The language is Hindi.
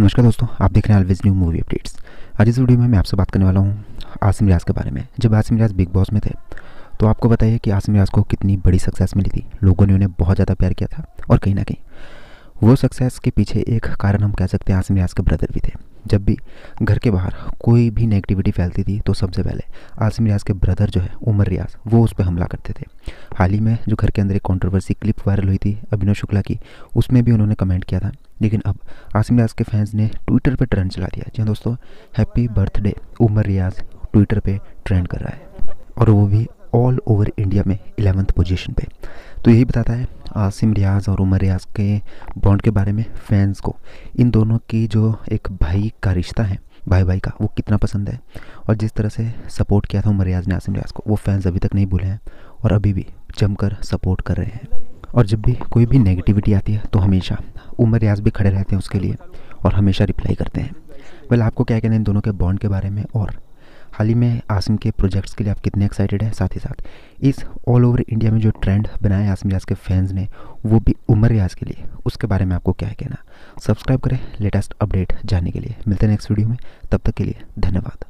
नमस्कार दोस्तों, आप देख रहे हैं अलवेज न्यू मूवी अपडेट्स आज इस वीडियो में मैं आपसे बात करने वाला हूँ आसिम रियाज के बारे में। जब आसिम रियाज बिग बॉस में थे तो आपको बताइए कि आसिम रियाज को कितनी बड़ी सक्सेस मिली थी। लोगों ने उन्हें बहुत ज़्यादा प्यार किया था और कहीं ना कहीं वो सक्सेस के पीछे एक कारण हम कह सकते हैं आसिम रियाज के ब्रदर भी थे। जब भी घर के बाहर कोई भी नेगेटिविटी फैलती थी तो सबसे पहले आसिम रियाज के ब्रदर जो है, उमर रियाज, वो उस पर हमला करते थे। हाल ही में जो घर के अंदर एक कंट्रोवर्सी क्लिप वायरल हुई थी अभिनव शुक्ला की, उसमें भी उन्होंने कमेंट किया था। लेकिन अब आसिम रियाज के फैंस ने ट्विटर पर ट्रेंड चला दिया, जी हाँ दोस्तों happy birthday Umar Riyaz Twitter पे ट्रेंड कर रहा है और वो भी ऑल ओवर इंडिया में एलेवंथ पोजीशन पे। तो यही बताता है आसिम रियाज और उमर रियाज के बॉन्ड के बारे में फैंस को। इन दोनों की जो एक भाई का रिश्ता है, भाई भाई का, वो कितना पसंद है और जिस तरह से सपोर्ट किया था उमर रियाज ने आसिम रियाज को, वो फैंस अभी तक नहीं भूले हैं और अभी भी जमकर सपोर्ट कर रहे हैं। और जब भी कोई भी नेगेटिविटी आती है तो हमेशा उमर रियाज भी खड़े रहते हैं उसके लिए और हमेशा रिप्लाई करते हैं। वेल आपको क्या कहना है इन दोनों के बॉन्ड के बारे में? और हाल ही में आसिम के प्रोजेक्ट्स के लिए आप कितने एक्साइटेड हैं? साथ ही साथ, इस ऑल ओवर इंडिया में जो ट्रेंड बनाया है आसिम रियाज के फैंस ने, वो भी उमर रियाज के लिए, उसके बारे में आपको क्या कहना सब्सक्राइब करें लेटेस्ट अपडेट जानने के लिए। मिलते हैं नेक्स्ट वीडियो में, तब तक के लिए धन्यवाद।